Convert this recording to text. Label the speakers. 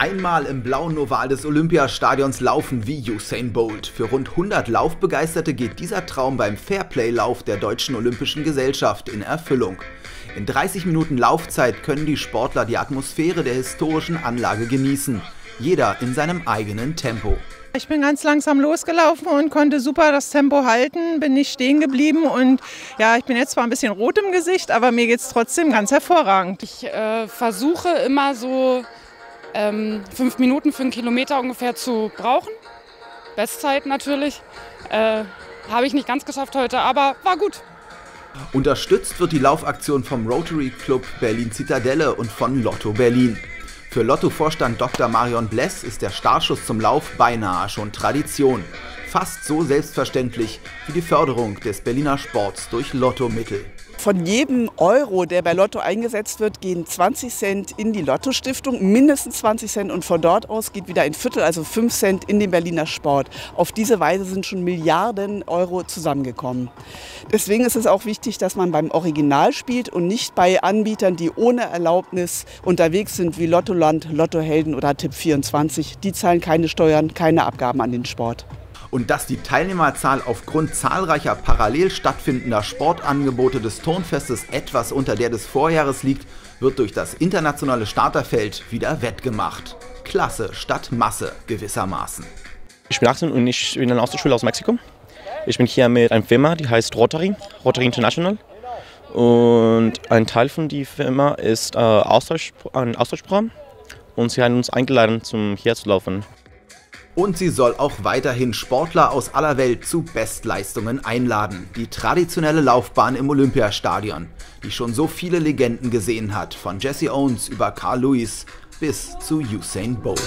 Speaker 1: Einmal im blauen Oval des Olympiastadions laufen wie Usain Bolt. Für rund 100 Laufbegeisterte geht dieser Traum beim Fairplay-Lauf der Deutschen Olympischen Gesellschaft in Erfüllung. In 30 Minuten Laufzeit können die Sportler die Atmosphäre der historischen Anlage genießen. Jeder in seinem eigenen Tempo.
Speaker 2: Ich bin ganz langsam losgelaufen und konnte super das Tempo halten, bin nicht stehen geblieben und ja, ich bin jetzt zwar ein bisschen rot im Gesicht, aber mir geht es trotzdem ganz hervorragend.
Speaker 3: Ich äh, versuche immer so ähm, fünf Minuten für einen Kilometer ungefähr zu brauchen. Bestzeit natürlich. Äh, Habe ich nicht ganz geschafft heute, aber war gut.
Speaker 1: Unterstützt wird die Laufaktion vom Rotary Club Berlin Zitadelle und von Lotto Berlin. Für Lotto-Vorstand Dr. Marion Bless ist der Startschuss zum Lauf beinahe schon Tradition. Fast so selbstverständlich wie die Förderung des Berliner Sports durch Lottomittel.
Speaker 4: Von jedem Euro, der bei Lotto eingesetzt wird, gehen 20 Cent in die Lotto-Stiftung, mindestens 20 Cent. Und von dort aus geht wieder ein Viertel, also 5 Cent, in den Berliner Sport. Auf diese Weise sind schon Milliarden Euro zusammengekommen. Deswegen ist es auch wichtig, dass man beim Original spielt und nicht bei Anbietern, die ohne Erlaubnis unterwegs sind, wie Lottoland, Lottohelden oder Tipp24. Die zahlen keine Steuern, keine Abgaben an den Sport
Speaker 1: und dass die Teilnehmerzahl aufgrund zahlreicher parallel stattfindender Sportangebote des Turnfestes etwas unter der des Vorjahres liegt, wird durch das internationale Starterfeld wieder wettgemacht. Klasse statt Masse gewissermaßen.
Speaker 5: Ich bin 18 und ich bin ein Austauschschüler aus Mexiko. Ich bin hier mit einer Firma, die heißt Rotary, Rotary International. Und ein Teil von der Firma ist äh, Austausch, ein Austauschprogramm. Und sie haben uns eingeladen, zum hier zu laufen.
Speaker 1: Und sie soll auch weiterhin Sportler aus aller Welt zu Bestleistungen einladen. Die traditionelle Laufbahn im Olympiastadion, die schon so viele Legenden gesehen hat, von Jesse Owens über Carl Lewis bis zu Usain Bolt.